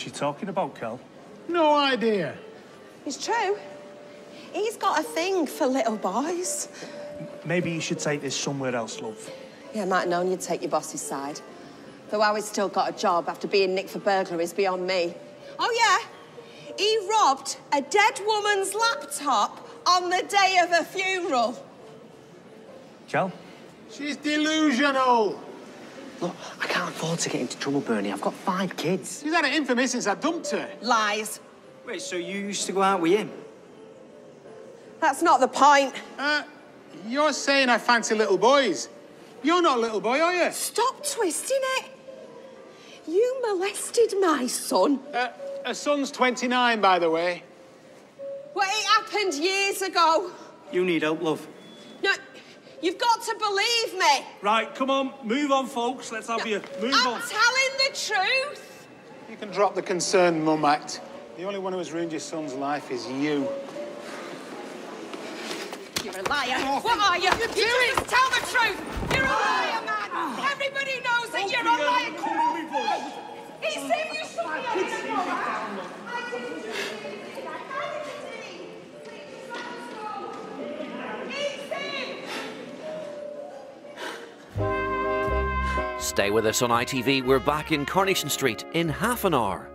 What's she talking about, Kel? No idea. It's true. He's got a thing for little boys. Maybe you should take this somewhere else, love. Yeah, I might have known you'd take your boss's side. Though how he's still got a job after being nicked for burglary is beyond me. Oh, yeah? He robbed a dead woman's laptop on the day of her funeral. Kel? She's delusional. Look, I can't afford to get into trouble, Bernie. I've got five kids. She's had it in for me since I dumped her. Lies. Wait, so you used to go out with him? That's not the point. Uh, you're saying I fancy little boys. You're not a little boy, are you? Stop twisting it. You molested my son. Uh, her son's 29, by the way. Well, it happened years ago. You need help, love. No, you've got to believe me. Right, come on, move on, folks. Let's have you. Move I'm on. telling the truth. You can drop the concerned mum act. The only one who has ruined your son's life is you. You're a liar. What are you? you're just tell the truth. Stay with us on ITV. We're back in Coronation Street in half an hour.